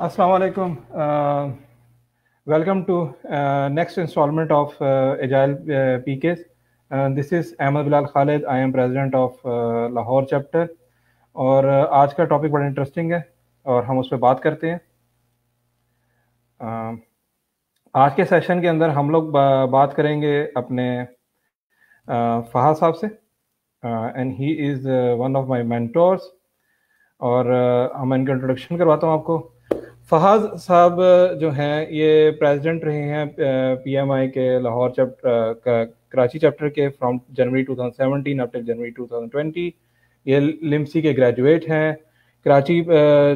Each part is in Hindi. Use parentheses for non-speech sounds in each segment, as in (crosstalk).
अस्सलाम वालेकुम welcome to next instalment of Agile PK this is Ahmad Bilal Khalid I am president of Lahore chapter और uh, आज का टॉपिक बड़ा इंटरेस्टिंग है और हम उस पर बात करते हैं। Uh, आज के सेशन के अंदर हम लोग बा, बात करेंगे अपने uh, फहा साहब से। And he is one of my mentors और uh, हम इनका इंट्रोडक्शन करवाता हूँ आपको। फहाद साहब जो हैं, ये प्रेसिडेंट रहे हैं पीएमआई के, लाहौर चैप्टर कराची चैप्टर के from January 2017 up till January 2020 ये लिम्सी के ग्रेजुएट हैं. कराची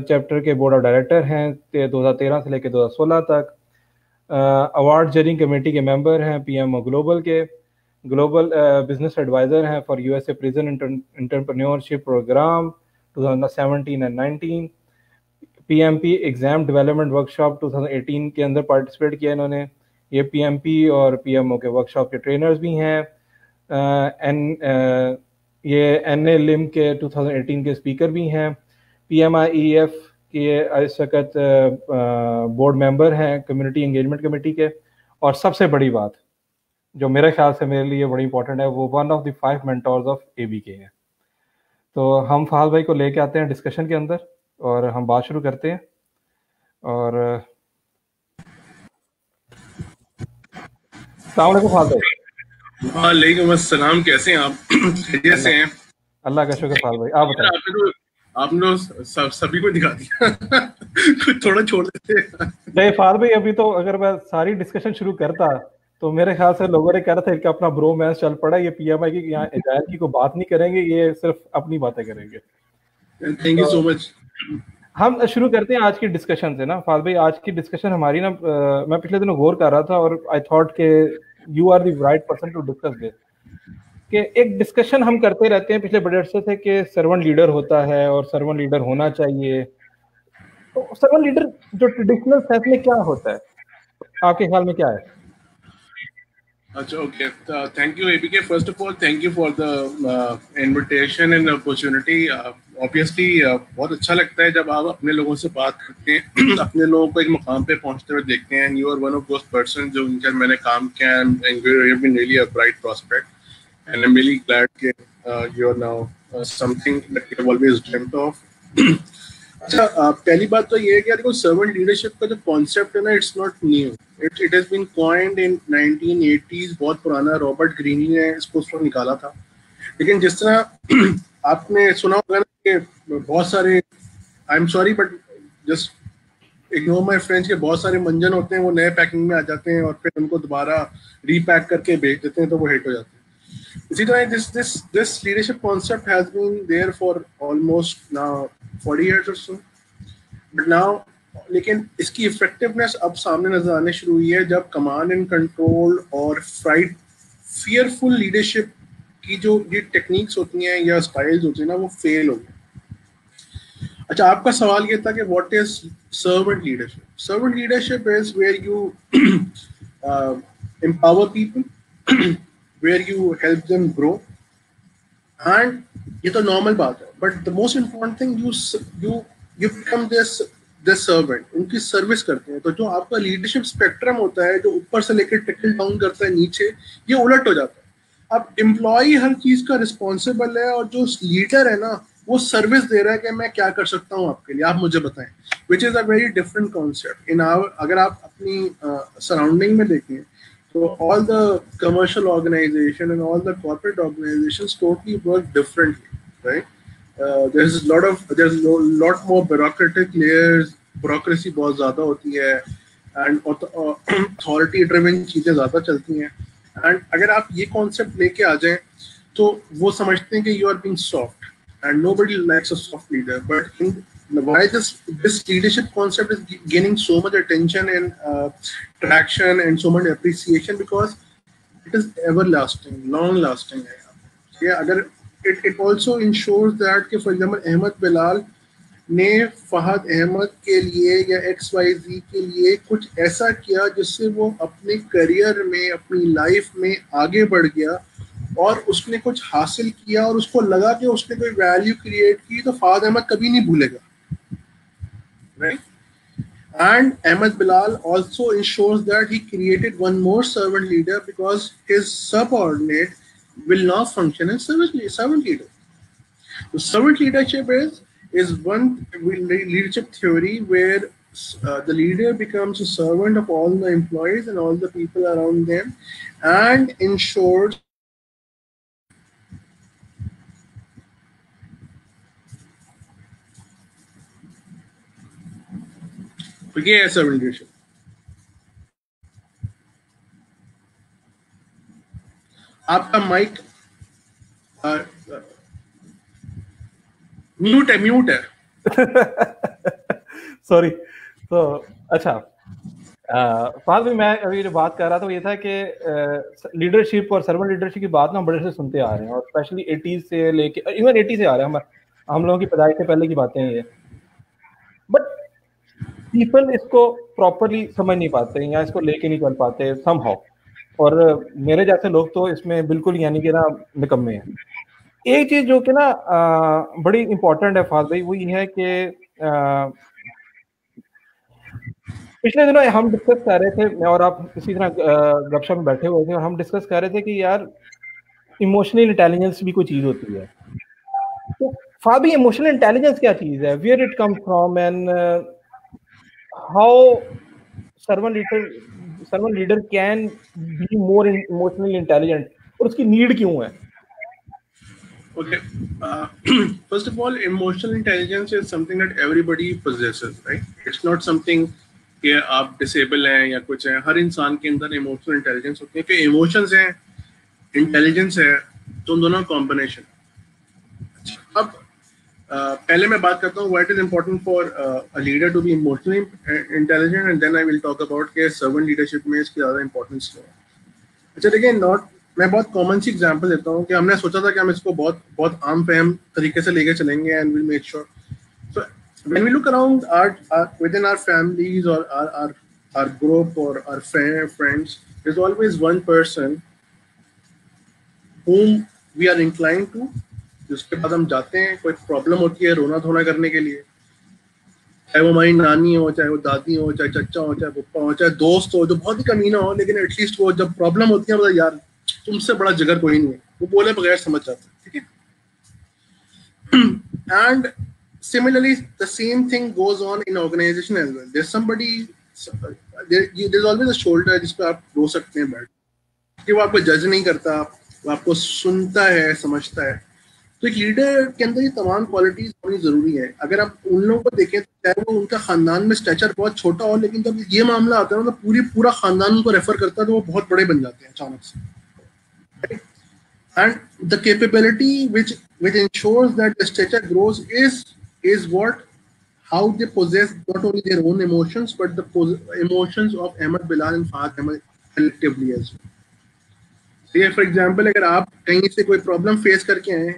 चैप्टर के बोर्ड ऑफ़ डायरेक्टर हैं 2013 से लेकर 2016 तक. अवार्ड जरिंग कमेटी के मेंबर हैं पीएमओ ग्लोबल के. ग्लोबल बिज़नेस एडवाइजर हैं for USA prison entrepreneurship program 2017 and 19 PMP exam development workshop 2018 के अंदर पार्टिसिपेट किया इन्होंने। ये पीएमपी और पीएमओ के वर्कशॉप के ट्रेनर्स भी हैं। एन ये एन ए लिम के 2018 के स्पीकर भी हैं। पी एम आई पीएमआईएफ के इस वक्त बोर्ड मेंबर हैं कम्युनिटी एंगेजमेंट कमेटी के। और सबसे बड़ी बात, जो मेरे ख्याल से मेरे लिए बड़ी इंपॉर्टेंट है, वो one of the five mentors of A B के हैं। तो हम फहाद भाई को लेके आते हैं डिस्कशन के अंदर। और हम बात शुरू करते हैं। और वालेकुम अस्सलाम कैसे हैं आप? (clears throat) कैसे हैं? अल्लाह का शुक्र फाल भाई आप बताएँ आपने तो आपने तो सब, सभी को दिखा दिया। (laughs) कुछ थोड़ा छोड़ देते नहीं फाल भाई अभी तो अगर मैं सारी डिस्कशन शुरू करता तो मेरे ख्याल से लोगों ने कह रहा था कि अपना ब्रो मैच चल पड़ा ये पीएमआई की यहाँ एजाइल की कोई बात नहीं करेंगे ये सिर्फ़ अपनी बातें करेंगे। थैंक यू सो मच हम शुरू करते हैं आज की डिस्कशन से ना। फाल भाई आज की डिस्कशन हमारी ना आ, मैं पिछले दिनों गौर कर रहा था और आई थॉट के you are the right person to discuss this कि एक डिस्कशन हम करते रहते हैं पिछले बड़े अरसे से कि सर्वन लीडर होता है और सर्वन लीडर होना चाहिए। तो सर्वन लीडर जो ट्रेडिशनल सेंस में क्या होता है? आपके ख्याल में क्या है? अच्छा okay thank you APK first of all thank you for the invitation and opportunity obviously बहुत अच्छा लगता है जब आप अपने लोगों से बात करते हैं, (clears throat) अपने लोगों को एक मुकाम पे पहुँचते हुए देखते हैं you are one of those person जो उनके मैंने काम किया ऑफ़ (clears throat) अच्छा पहली बात तो ये है कि यार सर्वेंट लीडरशिप का जो कॉन्सेप्ट है ना it's not new it it has been coined in 1980s बहुत पुराना रॉबर्ट ग्रीनी ने इसको उसको निकाला था। लेकिन जिस तरह (clears throat) आपने सुना होगा ना कि बहुत सारे I am sorry but just ignore my friends के बहुत सारे मंजन होते हैं, वो नए पैकिंग में आ जाते हैं और फिर उनको दोबारा रीपैक करके बेच देते हैं तो वो हिट हो जाते हैं। तरह this this this leadership concept has been there for almost now 40 years और सो बट नाउ लेकिन इसकी इफेक्टिवनेस अब सामने नज़र आने शुरू हुई है जब कमांड एंड कंट्रोल और फ्राइट फियरफुल लीडरशिप की जो, ये टेक्निक्स होती हैं या स्टाइल्स होती हैं ना, वो फेल हो गए अच्छा आपका सवाल ये था कि what is servant leadership servant leadership is where you empower people (clears throat) where you help them grow. And ये तो नॉर्मल बात है but the most important thing you you you become this this servant उनकी सर्विस करते हैं। तो जो आपका लीडरशिप स्पेक्ट्रम होता है जो ऊपर से लेकर टिकल डाउन करता है नीचे ये उलट हो जाता है। अब एम्प्लॉय हर चीज़ का रिस्पॉन्सिबल है और जो लीडर है ना वो सर्विस दे रहा है कि मैं क्या कर सकता हूँ आपके लिए आप मुझे बताएँ। Which is a very different concept in our अगर आप अपनी सराउंडिंग uh, में देखें तो all the commercial organisation and all the corporate organisation totally work differently right there is lot of there is lot more bureaucratic layers bureaucracy बहुत ज़्यादा होती है एंड अथॉरिटी ड्रिवन चीज़ें ज़्यादा चलती हैं एंड अगर आप ये कॉन्सेप्ट लेके आ जाएँ तो वो समझते हैं कि you are being soft and nobody likes a soft leader. But in, why this this leadership concept is gaining so much attention and uh, traction and so much appreciation because it is everlasting, long lasting. Yeah, agar it, it also ensures that कि for example अहमद बिलाल ने फहद अहमद के लिए या एक्स वाई जी के लिए कुछ ऐसा किया जिससे वो अपने करियर में अपनी लाइफ में आगे बढ़ गया और उसने कुछ हासिल किया और उसको लगा कि उसने कोई वैल्यू क्रिएट की तो फाद अहमद कभी नहीं भूलेगा right? And Ahmed Bilal also ensures that he created one more servant leader because his subordinate will not function as servant leader. The servant leadership is is one leadership theory where uh, the leader becomes a servant of all the employees and all the people around them and ensures तो ये है सर्वेंट लीडरशिप आपका माइक म्यूट है म्यूट है. (laughs) सॉरी तो अच्छा. फाल भी मैं अभी जो बात कर रहा था वो ये था कि लीडरशिप और सर्वेंट लीडरशिप की बात ना हम बड़े से सुनते आ रहे हैं और स्पेशली एटीज से लेके इवन एटी से आ रहे हैं हम हम लोगों की पैदाइश से पहले की बातें ये। पीपल इसको प्रॉपरली समझ नहीं पाते या इसको लेके नहीं चल पाते सम हाउ और मेरे जैसे लोग तो इसमें बिल्कुल यानी कि ना निकम्मे हैं। एक चीज़ जो कि ना बड़ी इंपॉर्टेंट है फाज भाई वो ये है कि पिछले दिनों हम डिस्कस कर रहे थे, मैं और आप इसी तरह गपशप में बैठे हुए थे, और हम डिस्कस कर रहे थे कि यार इमोशनल इंटेलिजेंस भी कोई चीज़ होती है। तो फाबी इमोशनल इंटेलिजेंस क्या चीज़ है? Where it come from and how servant leader servant leader can be more emotionally intelligent और उसकी नीड क्यों है Okay. Uh, (clears throat) first of all, emotional intelligence is something that everybody possesses, right? It's not something कि आप डिसेबल हैं या कुछ है हर इंसान के अंदर इमोशनल इंटेलिजेंस होती है कि इमोशंस हैं इंटेलिजेंस है तो दोनों uh, पहले मैं बात करता हूँ what is important for a leader to be emotionally intelligent and then I will talk about के सर्वेंट लीडरशिप में इसकी ज़्यादा इंपॉर्टेंस क्या है। अच्छा देखिए नॉट मैं बहुत कॉमन सी एग्जांपल देता हूँ कि हमने सोचा था कि हम इसको बहुत बहुत आम फहम तरीके से लेके चलेंगे and will make sure so when we look around our, our within our families or our, our our group or our friends there's always one person whom we are inclined to जिसके बाद हम जाते हैं कोई प्रॉब्लम होती है रोना धोना करने के लिए। चाहे वो हमारी नानी हो चाहे वो दादी हो चाहे चचा हो चाहे पप्पा हो चाहे दोस्त हो जो बहुत ही कमीना हो लेकिन एटलीस्ट वो जब प्रॉब्लम होती है मतलब यार तुमसे बड़ा जिगर कोई नहीं है। वो बोले बगैर समझ जाता है ठीक है? (clears throat) And similarly the same thing goes on in organization as well. There's somebody there, there's always a shoulder जिस पे आप रो सकते हैं बैठ कि। वो आपको जज नहीं करता वो आपको सुनता है समझता है। तो एक लीडर के अंदर ये तमाम क्वालिटीज होनी ज़रूरी है। अगर आप उन लोगों को देखें तो चाहे वो उनका खानदान में स्ट्रेचर बहुत छोटा हो, लेकिन जब ये मामला आता है ना पूरी, पूरा खानदान उनको रेफर करता है तो वो बहुत बड़े बन जाते हैं अचानक से। And the capability which which ensures that the structure grows is is what how they possess not only their own emotions but the of Ahmad Bilal and Fahad Ahmad collectively as for example अगर आप कहीं से कोई प्रॉब्लम फेस करके आए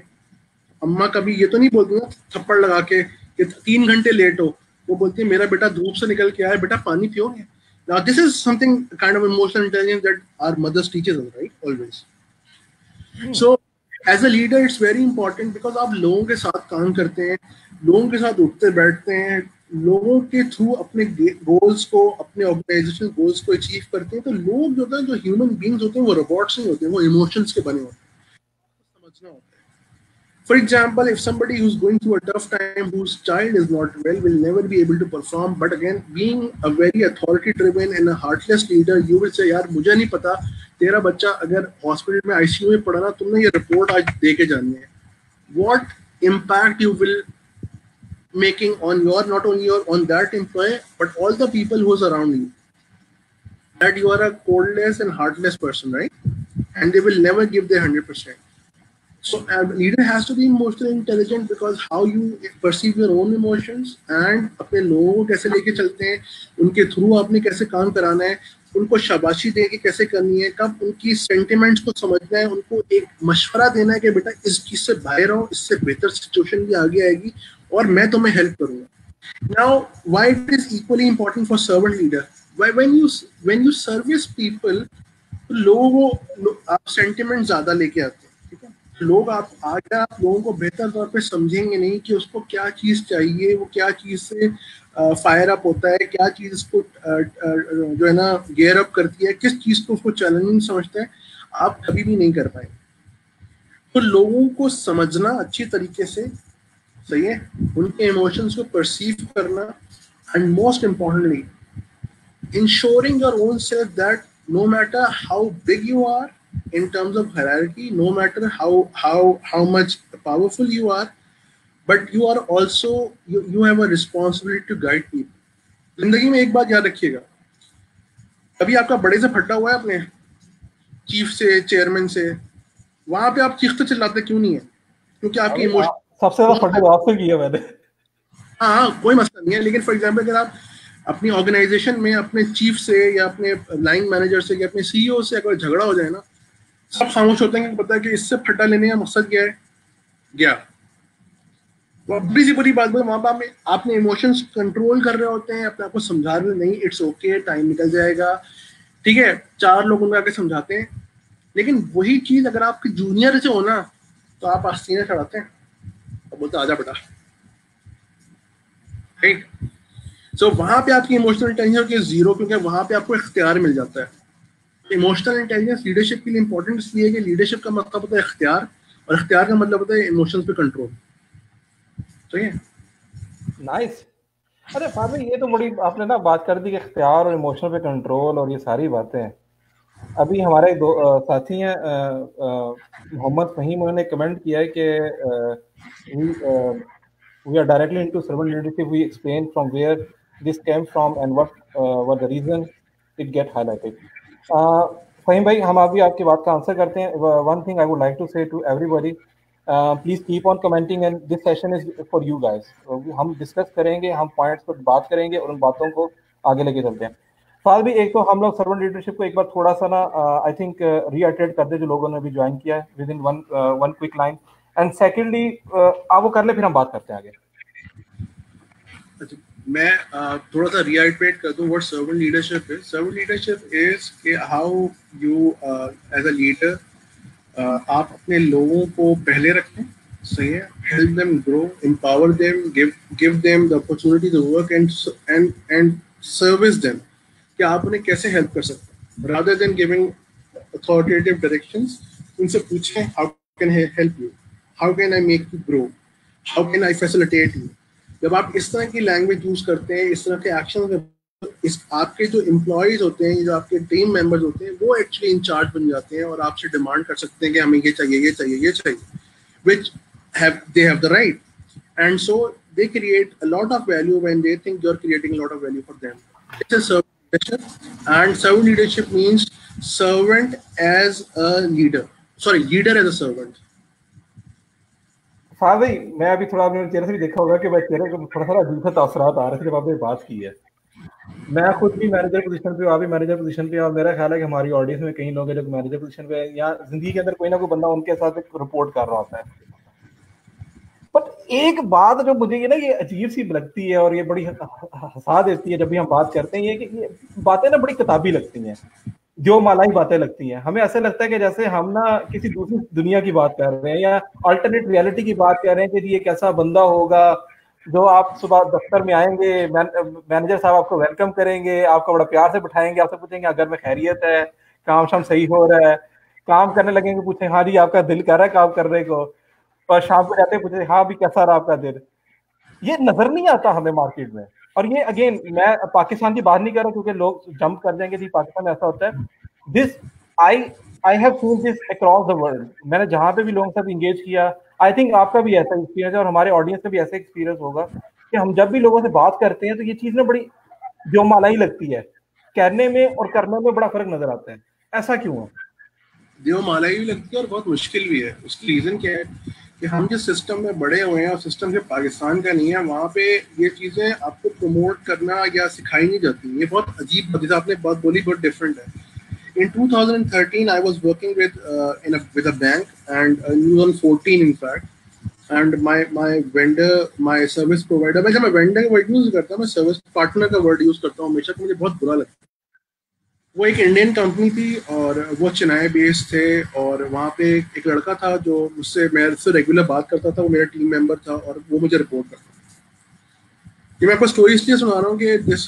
अम्मा कभी ये तो नहीं बोलती ना थप्पड़ लगा के कि तीन घंटे लेट हो वो बोलती है मेरा बेटा धूप से निकल के आया बेटा पानी पियोगे Now this is something kind of emotional intelligence that our mothers teaches us, right? Always. So as a leader it's very important because आप लोगों के साथ काम करते हैं लोगों के साथ उठते बैठते हैं लोगों के थ्रू अपने गोल्स को अपने ऑर्गेनाइजेशन गोल्स को अचीव करते हैं तो लोग जो होते हैं जो ह्यूमन बींग्स होते हैं वो रोबोट्स नहीं होते वो इमोशंस के बने होते हैं समझना होता है For example, if somebody who's going through a tough time, whose child is not well, will never be able to perform. But again, being a very authority-driven and a heartless leader, you will say, "यार मुझे नहीं पता तेरा बच्चा अगर हॉस्पिटल में आईसीयू में पड़ा ना तुमने ये रिपोर्ट आज दे के जानी है what impact you will making on your not only your on that employ but all the people who's around you that you are a coldless and heartless person, right? And they will never give their 100%. So a leader has to be emotionally intelligent because how you perceive your own emotions and अपने लोगों को कैसे लेके चलते हैं, उनके थ्रू आपने कैसे काम कराना है, उनको शाबाशी दे के कैसे करनी है, कब उनकी सेंटिमेंट्स को समझना है, उनको एक मशवरा देना है कि बेटा इस चीज़ से बाहर आओ, इससे बेहतर सिचुएशन भी आगे आएगी और मैं तुम्हें हेल्प करूँगा। Now why it is equally important for servant leader when you when you service people लोगों को, आप सेंटिमेंट ज़्यादा लेके आते है। लोग आप अगर आप लोगों को बेहतर तौर पे समझेंगे नहीं कि उसको क्या चीज़ चाहिए, वो क्या चीज़ से फायर अप होता है, क्या चीज़ उसको जो है ना गेयर अप करती है, किस चीज़ को उसको चैलेंजिंग समझते हैं, आप कभी भी नहीं कर पाएँगे। तो लोगों को समझना अच्छी तरीके से सही है, उनके इमोशंस को परसीव करना and most importantly ensuring your own self that no matter how big you are in terms of hierarchy no matter how how how much powerful you are but you are also you, you have a responsibility to guide people. ज़िंदगी में एक बात याद रखिएगा। अभी आपका बड़े से फटा हुआ है अपने चीफ से चेयरमैन से। वहाँ पे आप चीखते चिल्लाते क्यों नहीं है? क्योंकि आपकी इमोशन सबसे ज़्यादा फटे तो आपसे किया मैंने। हाँ कोई मसला नहीं है। लेकिन फॉर एग्ज़ाम्पल अगर आप अपनी ऑर्गेनाइजेशन में अपने चीफ से या अपने लाइन मैनेजर से या अपने सीईओ से अगर झगड़ा हो जाए ना सब खामोश होते हैं, पता है कि इससे फटा लेने का मकसद क्या है? गया। तो बड़ी सी बड़ी बात बोले वहाँ पर आपने आपने इमोशंस कंट्रोल कर रहे होते हैं, अपने आप को समझा रहे नहीं इट्स ओके टाइम निकल जाएगा। ठीक है, चार लोग उनको आके समझाते हैं। लेकिन वही चीज़ अगर आपके जूनियर से हो ना तो आप आस्तीने चढ़ाते हैं। और बोलते आजा बेटा। राइट सो वहाँ पे आपकी इमोशनल टेंशन ज़ीरो क्योंकि वहाँ पे आपको इख्तियार मिल जाता है। इमोशनल इंटेलिजेंस लीडरशिप के लिए इंपॉर्टेंट इसलिए कि लीडरशिप का मतलब होता है इख्तियार और इख्तियार का मतलब होता है इमोशंस पे कंट्रोल सही है? नाइस अरे फादर ये तो बड़ी आपने ना बात कर दी कि इख्तियार और इमोशन पे कंट्रोल और ये सारी बातें अभी हमारे दो आ, साथी हैं मोहम्मद फहीम उन्होंने कमेंट किया है कि we are directly into servant leadership. We explain from where this came from and what uh, were the reason it get highlighted. Faheem भाई हम अभी आपकी बात का आंसर करते हैं one thing I would like to say to everybody please keep on commenting and this session is for you guys हम डिस्कस करेंगे हम पॉइंट्स पर बात करेंगे और उन बातों को आगे लेके चलते हैं फाल भी एक तो हम लोग सर्वेंट लीडरशिप को एक बार थोड़ा सा ना आई थिंक रीअटेड कर दे जो लोगों ने भी ज्वाइन किया है within one one quick line and secondly आप वो कर ले फिर हम बात करते हैं आगे मैं थोड़ा सा रियाइट्रेट कर दूँ what servant leadership is servant leadership is कि how you as a leader आप अपने लोगों को पहले रखें, सही है help them grow empower them give give them the opportunity to work and and and service them कि आप उन्हें कैसे हेल्प कर सकते हैं? Rather than giving authoritative directions उनसे पूछें how can help you how can I make you grow how can I facilitate you जब आप इस तरह की लैंग्वेज यूज़ करते हैं, इस तरह के एक्शन इस आपके जो इम्प्लॉयज होते हैं, जो आपके टीम मेंबर्स होते हैं, वो एक्चुअली इंचार्ज बन जाते हैं और आपसे डिमांड कर सकते हैं कि हमें ये चाहिए ये चाहिए ये चाहिए which have they right and so they create a lot of value when they think you are creating lot of value for them and servant leadership means servant as a sorry leader as a servant हाँ भाई, मैं अभी थोड़ा अपने चेहरे से भी देखा होगा कि भाई चेहरे को थोड़ा सा अजीब तासरात आ रहे थे जब आपने बात की है। मैं खुद भी मैनेजर पोजीशन पे आप भी मैनेजर पोजीशन पे और मेरा ख्याल है कि हमारी ऑडियंस में कई लोग हैं जो मैनेजर पोजीशन पे या ज़िंदगी के अंदर कोई ना कोई बंदा उनके साथ एक रिपोर्ट कर रहा होता है। बट एक बात जो मुझे ये ना, ये अजीब सी लगती है और ये बड़ी हंसा देती है जब भी हम बात करते हैं, ये कि, ये बातें ना बड़ी किताबी लगती हैं। जो मालाई बातें लगती हैं। हमें ऐसा लगता है कि जैसे हम ना किसी दूसरी दुनिया की बात कर रहे हैं या अल्टरनेट रियलिटी की बात कर रहे हैं कि ये कैसा बंदा होगा। जो आप सुबह दफ्तर में आएँगे मैन, मैनेजर साहब आपको वेलकम करेंगे आपको बड़ा प्यार से बिठाएँगे आपसे पूछेंगे अगर में खैरियत है काम शाम सही हो रहा है? काम करने लगेंगे पूछे हाँ जी आपका दिल कर रहा है काम करने को? और शाम को जाते पूछे हाँ भी कैसा रहा आपका दिल ये नज़र नहीं आता हमें मार्केट में। और ये अगेन मैं पाकिस्तान की बात नहीं कर रहा क्योंकि लोग जंप कर देंगे कि पाकिस्तान में ऐसा होता है। This I I have seen this across the world मैंने जहाँ पे भी लोगों के साथ इंगेज किया आई थिंक आपका भी ऐसा एक्सपीरियंस है और हमारे ऑडियंस का भी ऐसा एक्सपीरियंस होगा कि हम जब भी लोगों से बात करते हैं तो ये चीज़ ना बड़ी जो मालाई लगती है। कहने में और करने में बड़ा फ़र्क नज़र आता है। ऐसा क्यों है? देव मालाई भी लगती है और बहुत मुश्किल भी है। उसकी रीजन क्या है? कि हम जिस सिस्टम में बड़े हुए हैं और सिस्टम जो पाकिस्तान का नहीं है वहाँ पे ये चीज़ें आपको प्रमोट करना या सिखाई नहीं जाती। ये बहुत अजीब जैसे आपने बात बोली बहुत डिफरेंट है। In 2013 i was working with uh, in a with a bank and uh, 2014 in fact and my my vendor my मैं जब मैं वेंडर का वर्ड यूज़ करता हूँ मैं सर्विस पार्टनर का वर्ड यूज़ करता हूँ हमेशा मुझे बहुत बुरा लगता है। वो एक इंडियन कंपनी थी और वो चेन्नई बेस्ड थे और वहाँ पे एक लड़का था जो मुझसे मेरे से रेगुलर बात करता था, वो मेरा टीम मेंबर था और वो मुझे रिपोर्ट करता था। ये मैं आपको स्टोरी इसलिए सुना रहा हूँ कि this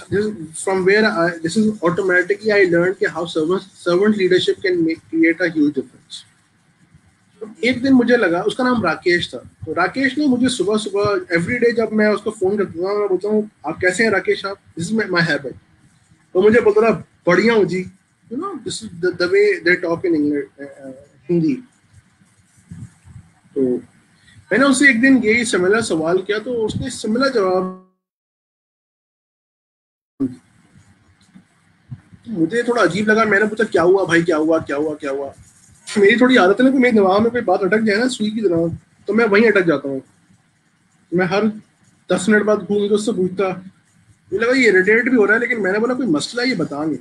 from where I this is automatically I learn कि how servant servant leadership can make create a huge difference एक दिन मुझे लगा, उसका नाम राकेश था। तो राकेश ने मुझे सुबह सुबह एवरी डे जब मैं उसको फ़ोन करता हूँ मैं बोलता हूँ, आप कैसे हैं राकेश आप दिस इज़ माई हैबिट तो मुझे बोलता था बढ़िया हूँ जी। You know this is the way they talk in English Hindi तो मैंने उससे एक दिन यही सिमिलर सवाल किया तो उसने सिमिलर जवाब मुझे थोड़ा अजीब लगा मैंने पूछा क्या हुआ भाई? क्या हुआ? क्या हुआ? क्या हुआ? मेरी थोड़ी आदत है ना कि मेरे दिमाग में कोई बात अटक जाए ना सुई की तरह तो मैं वहीं अटक जाता हूँ। मैं हर दस मिनट बाद घूम के उससे पूछता मुझे लगा ये इरिटेट भी हो रहा है लेकिन मैंने बोला कोई मसला ये बताएँगे।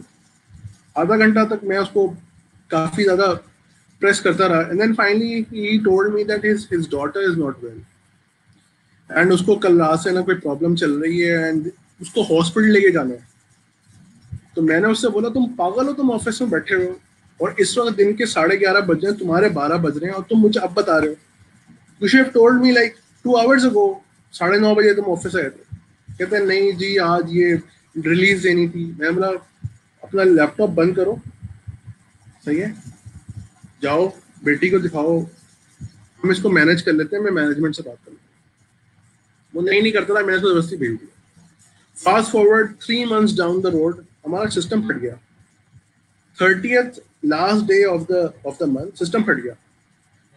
आधा घंटा तक मैं उसको काफ़ी ज़्यादा प्रेस करता रहा। And then finally he told me that his his daughter is not well and उसको कल रात से ना कोई प्रॉब्लम चल रही है एंड उसको हॉस्पिटल लेके जाना है। तो मैंने उससे बोला, तुम पागल हो, तुम ऑफ़िस में बैठे हो और इस वक्त दिन के साढ़े ग्यारह बज रहे हैं, तुम्हारे बारह बज रहे हैं और तुम मुझे अब बता रहे हो। You should told me like two hours ago साढ़े नौ बजे तुम ऑफ़िस आए थे। कहते नहीं जी, आज ये रिलीज़ देनी थी। मैं बोला अपना लैपटॉप बंद करो। सही है? जाओ, बेटी को दिखाओ। हम इसको मैनेज कर लेते हैं, मैं मैनेजमेंट से बात कर लेता वो नहीं नहीं करता था, मैंने तो ज़बरदस्ती भेज दिया। Fast forward three months down the road हमारा सिस्टम फट गया। Thirtieth last day of the of the month system फट गया।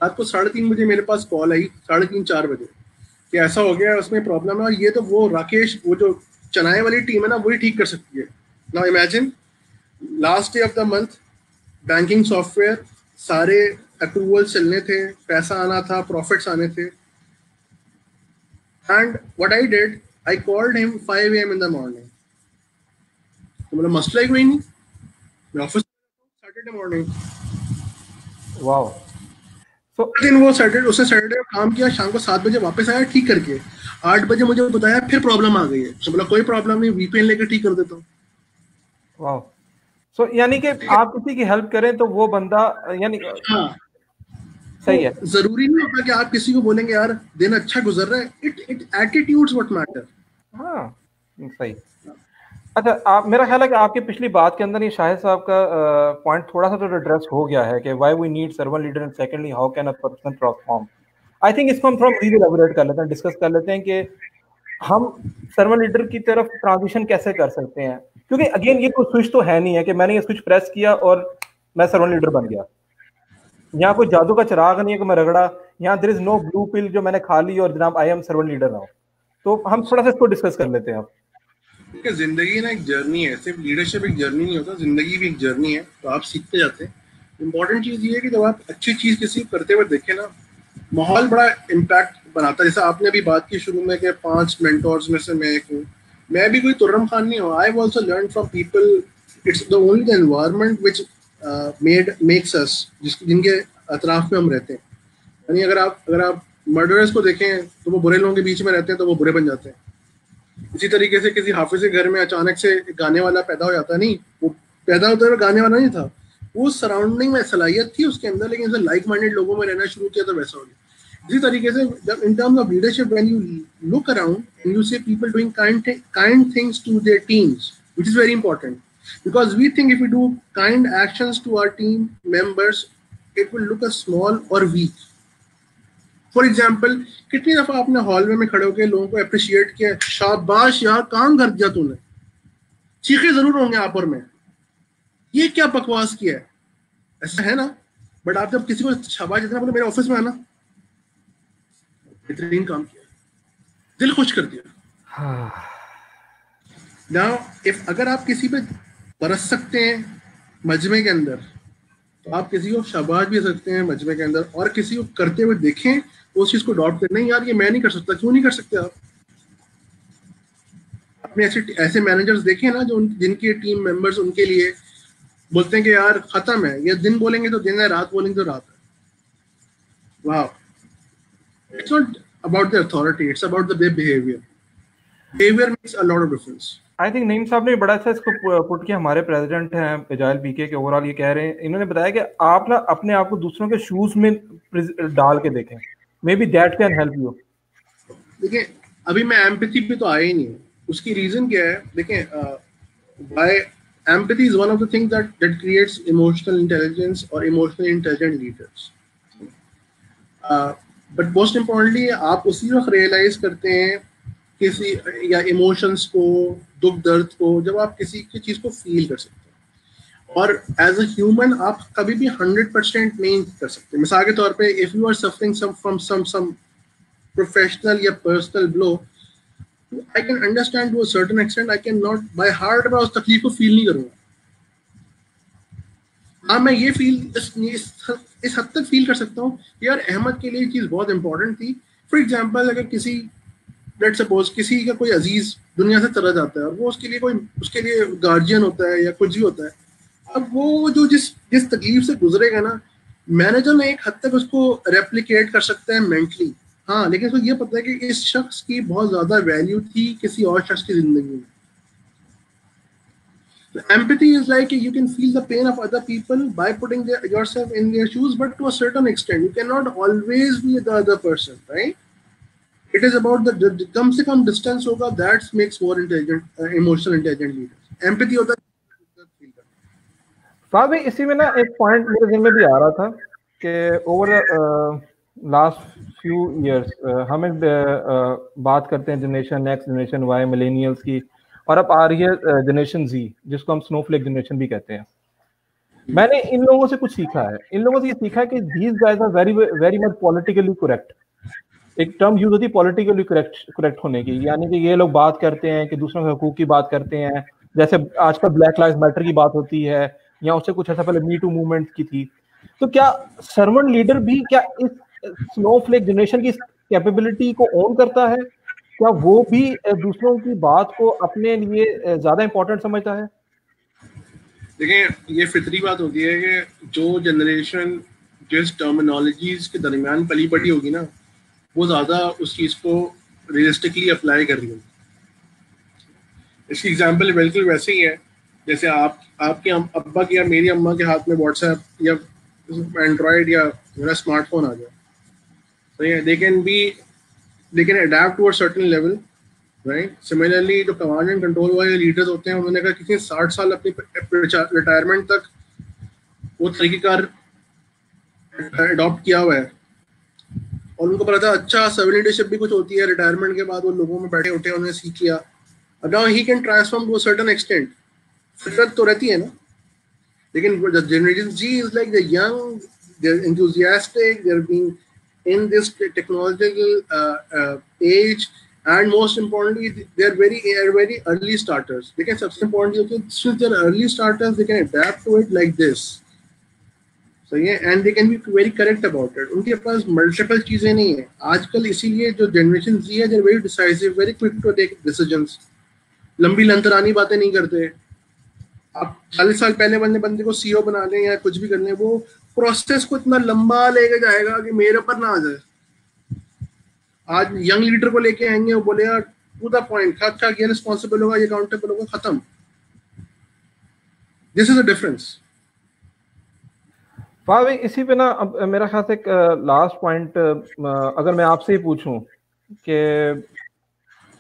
रात को साढ़े तीन बजे मेरे पास कॉल आई, साढ़े तीन, चार बजे। कि ऐसा हो गया, उसमें प्रॉब्लम है, और ये तो वो राकेश, वो जो चनाए वाली टीम है ना वही ठीक कर सकती है। ना imagine last day of the month banking software सारे अप्रूवल चलने थे पैसा आना था प्रॉफिट्स आने थे। And what I did I called him 5 AM in the morning तो मतलब मसला ही कोई नहीं? मैं ऑफ़िस सैटरडे मॉर्निंग वाओ तो दिन वो सैटरडे उसने सैटरडे काम किया शाम को सात बजे वापस आया ठीक करके। आठ बजे मुझे बताया फिर प्रॉब्लम आ गई है। तो बोला कोई प्रॉब्लम नहीं वीपीएन लेकर ठीक कर देता हूँ. सो यानी कि आप किसी की हेल्प करें तो वो बंदा यानी हाँ। सही है। ज़रूरी नहीं होता कि आप किसी को बोलेंगे यार दिन अच्छा गुजर रहा है। It it attitudes what matter हाँ सही। अच्छा आप मेरा ख्याल है कि आपकी पिछली बात के अंदर ये शाहिद साहब का पॉइंट थोड़ा सा तो एड्रेस हो गया है कि why we need servant leader and secondly how can a person transform I think इसको हम थोड़ा एलेबोरेट कर लेते हैं डिस्कस कर लेते हैं कि हम सर्वन लीडर की तरफ़ ट्रांजिशन कैसे कर सकते हैं? क्योंकि अगेन ये कोई स्विच तो है नहीं है कि मैंने ये स्विच प्रेस किया और मैं सर्वन लीडर बन गया। यहाँ कोई जादू का चिराग नहीं है कि मैं रगड़ा। यहाँ there is no blue pill जो मैंने खा ली और जनाब I am servant leader now तो हम थोड़ा सा इसको डिस्कस कर लेते हैं आप ज़िंदगी ना एक जर्नी है, सिर्फ़ लीडरशिप एक जर्नी नहीं होता, ज़िंदगी भी एक जर्नी है तो आप सीखते जाते हैं। इंपॉर्टेंट चीज़ ये है कि जब आप अच्छी चीज़ किसी करते हुए देखें ना, माहौल बड़ा इम्पैक्ट बनाता जैसे आपने अभी बात की शुरू में कि पाँच मेंटोर्स में से मैं एक हूँ। मैं भी कोई तुर्रम खान नहीं हूँ। I also learn from people it's the only the environment which made makes us जिनके अतराफ में हम रहते हैं। यानी अगर आप अगर आप मर्डरर्स को देखें तो वो बुरे लोगों के बीच में रहते हैं तो वो बुरे बन जाते हैं। इसी तरीके से किसी हाफिज के घर में अचानक से गाने वाला पैदा हो जाता नहीं, वो पैदा होता है, गाने वाला नहीं था। वो सराउंडिंग में सलाहियत थी उसके अंदर, लेकिन लाइक माइंडेड लोगों में रहना शुरू किया तो वैसा हो गया। इसी तरीके से जब in terms of leadership when you look around you see people doing kind kind things to their teams which is very important because we think if we do kind actions to our team members, it will look as small or weak. For example कितनी दफ़ा आपने हॉल में खड़े होकर लोगों को अप्रिशिएट किया, शाबाश यार, काम कर दिया तूने। चीखे ज़रूर होंगे आप और मैं। ये क्या बकवास किया है? ऐसा है ना? बट आप जब किसी को शाबाश जितना बोले, मेरे ऑफ़िस में आना। बेहतरीन काम किया। दिल खुश कर दिया। नाउ इफ़ अगर आप किसी पे बरस सकते हैं मजमे के अंदर तो आप किसी को शाबाश भी सकते हैं मजमे के अंदर और किसी को करते हुए देखें तो उस चीज़ को डॉट कर नहीं यार ये मैं नहीं कर सकता क्यों नहीं कर सकते आप? अपने ऐसे ऐसे मैनेजर्स देखे ना जो जिनके टीम मेंबर्स उनके लिए बोलते हैं कि यार खत्म है ये दिन बोलेंगे तो दिन है रात बोलेंगे तो रात है। वाह it's not about the authority it's about the behaviour behaviour makes a lot of difference I think Naeem साहब ने बड़ा अच्छा इसको पुट किया हमारे प्रेसिडेंट हैं एजाइल पीके के ओवरऑल ये कह रहे हैं। इन्होंने बताया कि आप ना अपने आप को दूसरों के शूज़ में डाल के देखें। Maybe that can help you देखिए अभी मैं एम्पैथी पे तो आया ही नहीं। उसकी रीजन क्या है? देखें by empathy is one of the things that that creates emotional intelligence or emotionally intelligent leaders. But most importantly आप उसी वक्त रियलाइज़ करते हैं किसी या इमोशंस को दुख दर्द को जब आप किसी की चीज़ को फील कर सकते हैं। और एज अ ह्यूमन आप कभी भी हंड्रेड परसेंट नहीं कर सकते। मिसाल के तौर पे if you are suffering some from some some professional या personal blow I can understand to certain extent I can not by heart मैं उस तकलीफ़ को फील नहीं करूँगा। हाँ मैं ये फील इस, इस, इस हद तक फील कर सकता हूँ। यार, अहमद के लिए चीज़ बहुत इंपॉर्टेंट थी। फॉर एग्ज़ाम्पल अगर किसी लेट सपोज़ किसी का कोई अज़ीज़ दुनिया से चला जाता है और वो उसके लिए कोई, उसके लिए गार्जियन होता है या कुछ भी होता है, अब वो जो जिस जिस तकलीफ़ से गुजरेगा ना मैनेजर में एक हद तक उसको रेप्लीकेट कर सकता है मेंटली हाँ लेकिन उसको ये पता है कि इस शख्स की बहुत ज़्यादा वैल्यू थी किसी और शख्स की ज़िंदगी में। So empathy is like you can feel the pain of other people by putting their, yourself in their shoes, but to a certain extent, you cannot always be the other person, right? It is about the, the कम से कम distance होगा that makes more intelligent, uh, emotional intelligent leaders. Empathy होता है भाई इसी में ना एक पॉइंट मेरे दिन में भी आ रहा था कि ओवर लास्ट फ्यू इयर्स हम एक बात करते हैं generation next generation Y millennials की और अब आ रही है जनरेशन जी जिसको हम स्नोफ्लेक जनरेशन भी कहते हैं। मैंने इन लोगों से कुछ सीखा है। इन लोगों से ये सीखा है कि these guys are very very much politically correct एक टर्म यूज़ होती है पॉलिटिकली करेक्ट करेक्ट होने की। यानी कि ये लोग बात करते हैं कि दूसरों के हकूक की बात करते हैं। जैसे आजकल ब्लैक लाइफ मैटर की बात होती है, या उससे कुछ ऐसा पहले मी टू मूवमेंट की थी। तो क्या सर्वेंट लीडर भी क्या इस स्नोफ्लेक जनरेशन की कैपेबिलिटी को ऑन करता है? क्या वो भी दूसरों की बात को अपने लिए ज़्यादा इंपॉर्टेंट समझता है? देखिए, ये फितरी बात होती है कि जो जनरेशन जिस टर्मिनोलॉजीज के दरमियान पली पड़ी होगी ना, वो ज़्यादा उस चीज़ को रियलिस्टिकली अप्लाई कर रही होगी। इसकी एग्जांपल बिल्कुल वैसे ही है। जैसे आप, आपके अब्बा की या मेरी अम्मा के हाथ में व्हाट्सएप या एंड्रॉयड या मेरा स्मार्टफ़ोन आ जाए तो they can be they can adapt to a certain level, right? Similarly, जो कमांड एंड कंट्रोल वाले लीडर्स होते हैं, उन्होंने कहा किसी साठ साल अपनी रिटायरमेंट तक वो तरीकेकार अडॉप्ट किया हुआ है। और उनको पता था अच्छा सर्व लीडरशिप भी कुछ होती है। रिटायरमेंट के बाद वो लोगों में बैठे उठे, उन्होंने सीख लिया। Now he can transform to certain extent फितरत तो रहती है ना। लेकिन generation Z is like the young they are enthusiastic, they're being in this technological uh, uh, age and most importantly they're very are very early starters they can important okay, since they're early starters they can adapt to it like this so yeah and they can be very correct about it उनके पास multiple चीज़ें नहीं है आजकल इसीलिए जो generation Z है they're very decisive very quick to take decisions लंबी लंतरानी बातें नहीं करते आप चालीस साल पहले बंदे बंदे को सीओ बना लें या कुछ भी कर लें वो प्रोसेस को इतना लंबा लेके जाएगा कि मेरे पर ना आ जाए। आज यंग लीडर को लेके आएँगे, वो बोले यार टू द पॉइंट क्या क्या ये रिस्पॉन्सिबल होगा, ये अकाउंटेबल होगा, खत्म। दिस इज़ अ डिफरेंस भाई, इसी पे ना, अब मेरा ख्याल से एक लास्ट पॉइंट अगर मैं आपसे ही पूछूँ कि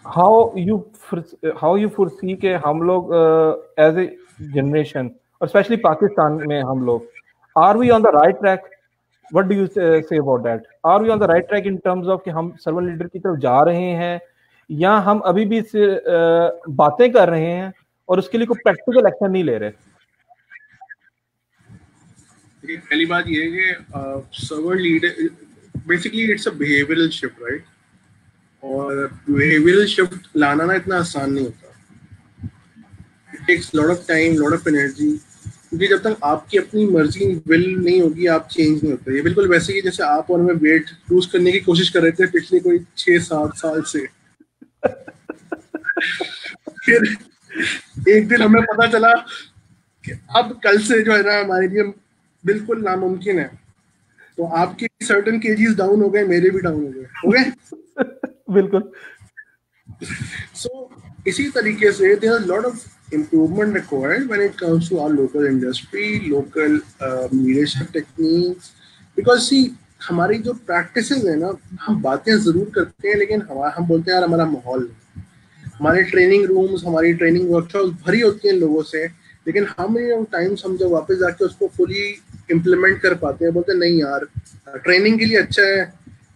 how you how you foresee के हम लोग एज ए जनरेशन और स्पेशली पाकिस्तान में हम लोग we on the right track? What do you say, say about that? Are we on the right track in terms of कि हम सर्वन लीडर की तरफ़ जा रहे हैं? या हम अभी भी से बातें कर रहे हैं और उसके लिए कोई प्रैक्टिकल एक्शन नहीं ले रहे? पहली बात ये है कि servant leader basically it's a behavioural shift right और बिहेवियरल शिफ्ट लाना ना इतना आसान नहीं होता। It takes lot of time lot of energy क्योंकि जब तक आपकी अपनी मर्ज़ी विल नहीं होगी आप चेंज नहीं होते। ये बिल्कुल वैसे ही जैसे आप और मैं वेट लूज करने की कोशिश कर रहे थे पिछले कोई छह सात साल से। फिर एक दिन हमें पता चला कि अब कल से जो है ना हमारे लिए बिल्कुल नामुमकिन है। तो आपके सर्टन केजीज डाउन हो गए मेरे भी डाउन हो गए। हो गए? (laughs) बिल्कुल। सो so, इसी तरीके से are lot of improvement required when it comes to our local industry local leadership techniques because see हमारी जो प्रैक्टिस है ना, हम बातें ज़रूर करते हैं, लेकिन हमारा हम बोलते हैं, यार, हमारा माहौल हमारे ट्रेनिंग रूम्स हमारी ट्रेनिंग वर्कशॉप भरी होती हैं लोगों से, लेकिन हम टाइम्स हम जब वापस जाके उसको फुली इम्प्लीमेंट कर पाते हैं, बोलते नहीं यार ट्रेनिंग के लिए अच्छा है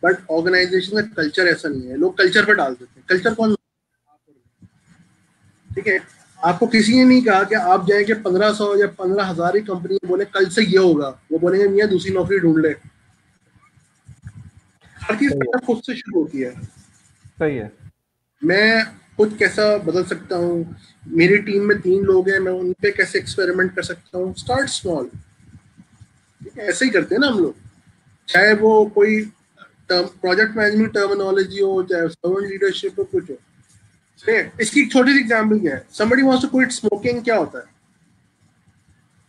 बट ऑर्गेनाइजेशन का कल्चर ऐसा नहीं है। लोग कल्चर पे डाल देते हैं। कल्चर कौन ठीक है? आपको किसी ने नहीं कहा कि आप जाएँगे पंद्रह सौ या पंद्रह हज़ार ही कंपनी बोले कल से ये होगा। वो बोलेंगे मियाँ दूसरी नौकरी ढूंढ ले। हर चीज़ खुद से शुरू होती है। सही है। मैं खुद कैसा बदल सकता हूँ? मेरी टीम में तीन लोग हैं मैं उन पे कैसे एक्सपेरिमेंट कर सकता हूँ? स्टार्ट स्मॉल ऐसे ही करते हैं ना हम लोग। चाहे वो कोई प्रोजेक्ट मैनेजमेंट टर्मिनोलॉजी हो चाहे सर्वेंट लीडरशिप हो कुछ हो। इसकी एक छोटी सी एग्ज़ाम्पल क्या है? Somebody wants to quit smoking क्या होता है?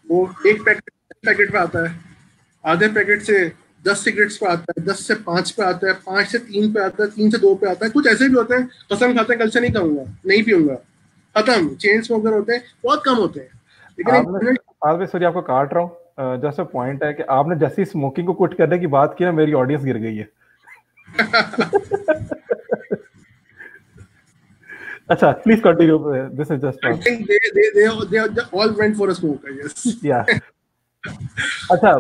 वो एक पैकेट पैकेट पे आता है आधे पैकेट से दस सिगरेट्स पे आता है दस से पाँच पे आता है पाँच से तीन पे आता है तीन से दो पे आता है कुछ ऐसे भी होते हैं कसम खाते हैं कल से नहीं खाऊँगा नहीं पीऊँगा। खत्म चेन स्मोकर होते हैं बहुत कम होते हैं। लेकिन सॉरी आपको काट रहा हूँ। जैसे पॉइंट है कि आपने जैसे स्मोकिंग को कुट करने की बात की ना मेरी ऑडियंस गिर गई है। (laughs) अच्छा please continue this is just I think they they they they all went for a smoke I guess या अच्छा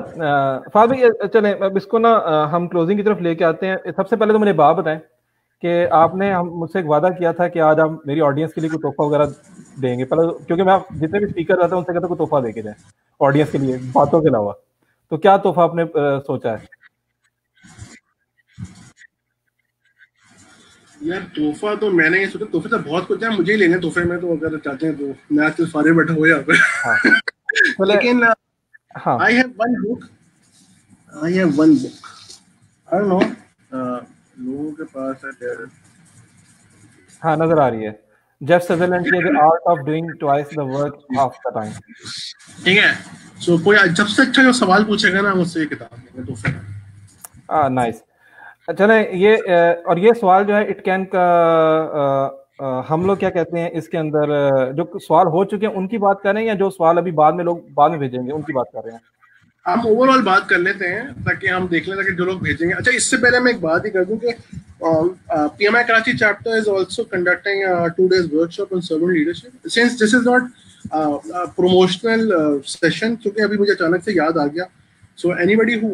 फाद भाई चले अब इसको ना हम क्लोजिंग की तरफ़ लेके आते हैं सबसे पहले तो मुझे बात बताएँ कि आपने हम मुझसे एक वादा किया था कि आज आप मेरी ऑडियंस के लिए कोई तोहफा वगैरह देंगे पहले क्योंकि मैं जितने भी स्पीकर रहता हूँ उनसे कहता कोई तोहफा देके जाए ऑडियंस के लिए बातों के अलावा तो क्या तोहफा आपने सोचा है यार तोहफा तो मैंने ये सोचा तोहफे तो बहुत कुछ है मुझे ही लेने तोहफे में तो अगर चाहते हैं तो मैं आज तो सारे बैठा हुआ यहाँ पे। (laughs) हाँ। लेकिन हाँ। I have one book I have one book I don't know लोगों के पास है हाँ नज़र आ रही है। जेफ सदरलैंड की the art of doing twice the work half the time ठीक है। सो कोई जब से अच्छा जो सवाल पूछेगा ना मुझसे ये किताब देंगे तोहफे। में नाइस चले ये और ये सवाल जो है इट कैन का हम लोग क्या कहते हैं इसके अंदर जो सवाल हो चुके हैं, उनकी बात कर रहे हैं या जो सवाल अभी बाद में लोग बाद में भेजेंगे, उनकी बात कर रहे हैं? हम ओवरऑल बात कर लेते हैं, ताकि हम देख लें, ताकि जो लोग भेजेंगे। अच्छा इससे पहले मैं एक बात ही कर दूँ कि PMI Karachi chapter is also conducting two days workshop on servant leadership since this is not promotional session क्योंकि अभी मुझे अचानक से याद आ गया so anybody who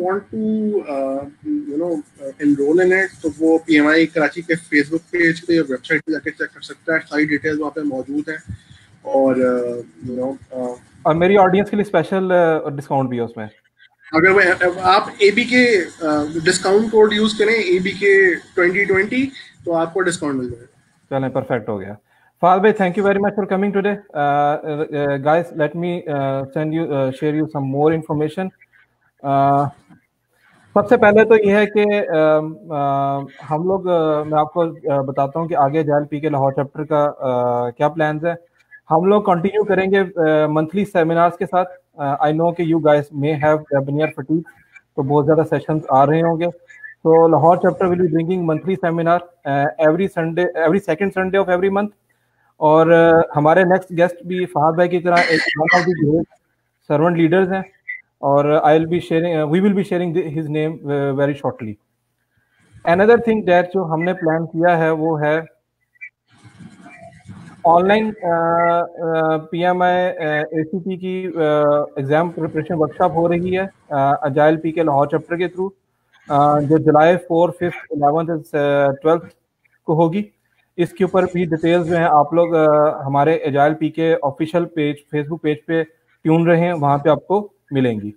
enroll in it तो वो पी एम आई कराची के फेसबुक पेज पे वेबसाइट पे जाके चेक कर सकता है। सारी डिटेल्स वहाँ पे मौजूद है। और uh, यू नो uh, और मेरी ऑडियंस के लिए स्पेशल डिस्काउंट uh, भी है उसमें। अगर आप A B K discount code use करें A B K twenty twenty तो आपको डिस्काउंट मिल जाएगा। चले परफेक्ट हो गया। फाद भाई thank you very much for coming today guys let me send you share you some more information सबसे पहले तो यह है कि हम लोग मैं आपको बताता हूँ कि आगे जैल पी के लाहौर चैप्टर का आ, क्या प्लान्स है। हम लोग कंटिन्यू करेंगे मंथली सेमिनार्स के साथ। आई नो कि you guys may have webinar fatigue तो बहुत ज़्यादा सेशंस आ रहे होंगे। तो Lahore chapter will be bringing monthly seminar every Sunday every second Sunday of every month और हमारे नेक्स्ट गेस्ट भी फहाद भाई की तरह एक सर्वेंट लीडर्स हैं। Or I will be sharing, uh, we will be sharing the, his name uh, very shortly. Another thing that जो हमने प्लान किया है वो है online P M I A C P की एग्ज़ाम प्रिपरेशन वर्कशॉप हो रही है अजाइल पी के लाहौर चैप्टर के थ्रू जो जुलाई फोर फिफ्थ इलेवंथ ट्वेल्थ को होगी इसके ऊपर भी डिटेल्स जो हैं आप लोग uh, हमारे agile P K official page Facebook page पे ट्यून रहे हैं वहाँ पे आपको मिलेंगी।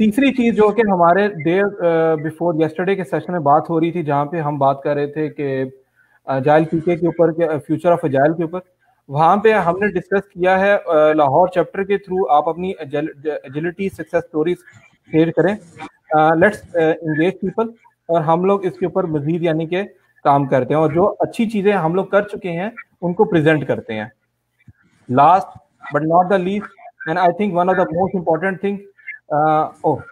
तीसरी चीज़ जो कि हमारे डे बिफोर यस्टरडे के सेशन में बात हो रही थी, जहाँ पे हम बात कर रहे थे कि अजाइल पीके के ऊपर फ्यूचर ऑफ़ अजाइल के ऊपर, वहाँ पे हमने डिस्कस किया है लाहौर चैप्टर के थ्रू आप अपनी एजिलिटी सक्सेस स्टोरीज शेयर करें। लेट्स इंगेज पीपल और हम लोग इसके ऊपर मजीद यानी के काम करते हैं और जो अच्छी चीज़ें हम लोग कर चुके हैं, उनको प्रेजेंट करते हैं। Last but not the least and I think one of the most important thing oh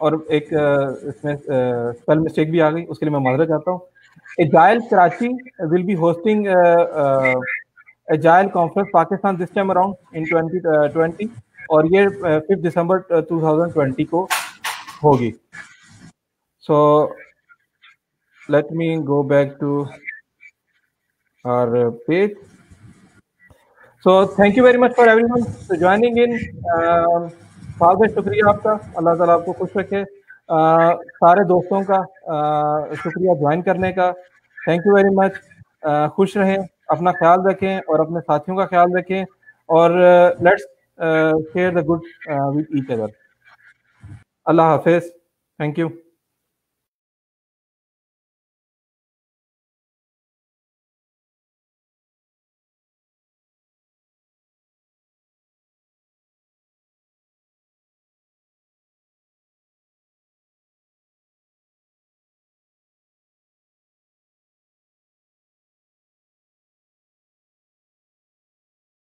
और एक uh, इसमें स्पेल uh, मिस्टेक भी आ गई उसके लिए मैं माजरा चाहता हूँ। Agile Karachi will be hosting agile conference Pakistan this time around in twenty twenty और ये फिफ्थ दिसंबर टू थाउज़ेंड ट्वेंटी को होगी। So let me go back to our page so thank you very much for everyone for joining in. Uh, बहुत शुक्रिया आपका। अल्लाह ताला आपको खुश रखे। आ, सारे दोस्तों का आ, शुक्रिया ज्वाइन करने का। थैंक यू वेरी मच खुश रहें अपना ख्याल रखें और अपने साथियों का ख्याल रखें और let's share the good with each other Allah Hafiz. Thank you